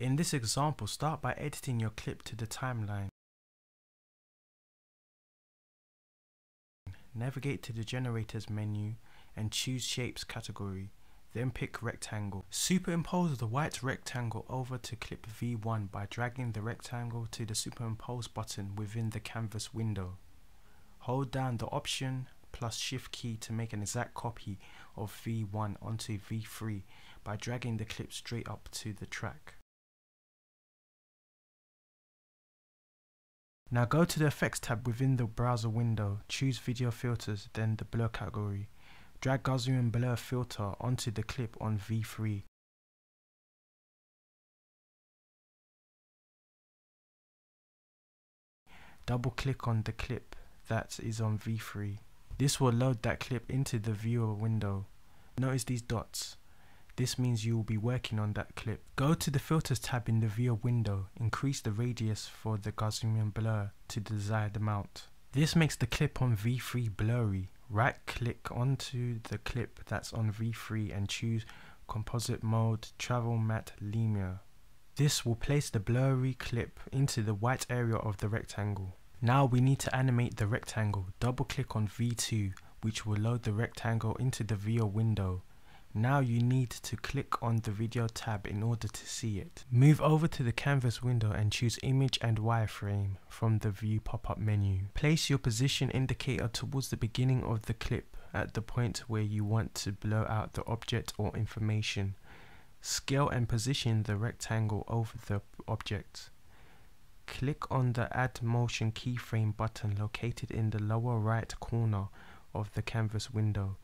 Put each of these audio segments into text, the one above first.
In this example, start by editing your clip to the timeline. Navigate to the generators menu and choose shapes category, then pick rectangle. Superimpose the white rectangle over to clip V1 by dragging the rectangle to the superimpose button within the canvas window. Hold down the option plus shift key to make an exact copy of V1 onto V3 by dragging the clip straight up to the track. Now go to the effects tab within the browser window, choose video filters, then the blur category. Drag Gaussian blur filter onto the clip on V3. Double click on the clip that is on V3. This will load that clip into the viewer window. Notice these dots. This means you will be working on that clip. Go to the filters tab in the viewer window, increase the radius for the Gaussian blur to the desired amount. This makes the clip on V3 blurry. Right click onto the clip that's on V3 and choose composite mode travel matte linear. This will place the blurry clip into the white area of the rectangle. Now we need to animate the rectangle. Double click on V2 which will load the rectangle into the viewer window. Now you need to click on the video tab in order to see it. Move over to the canvas window and choose image and wireframe from the view pop-up menu. Place your position indicator towards the beginning of the clip at the point where you want to blur out the object or information. Scale and position the rectangle over the object. Click on the add motion keyframe button located in the lower right corner of the canvas window.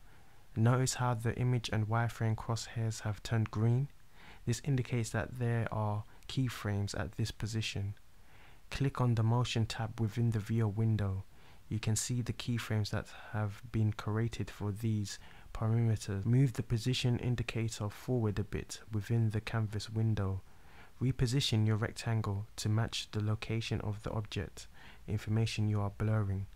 Notice how the image and wireframe crosshairs have turned green. This indicates that there are keyframes at this position. Click on the motion tab within the viewer window. You can see the keyframes that have been created for these parameters. Move the position indicator forward a bit within the canvas window. Reposition your rectangle to match the location of the object information you are blurring.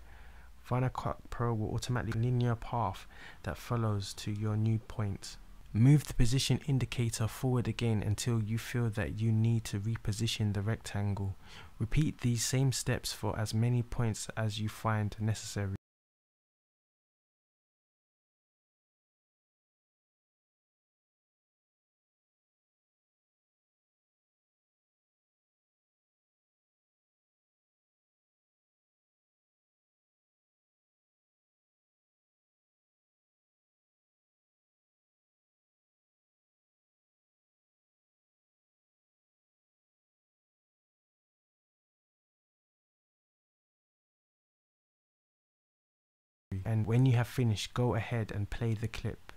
Final Cut Pro will automatically linear path that follows to your new point. Move the position indicator forward again until you feel that you need to reposition the rectangle. Repeat these same steps for as many points as you find necessary. And when you have finished go ahead and play the clip.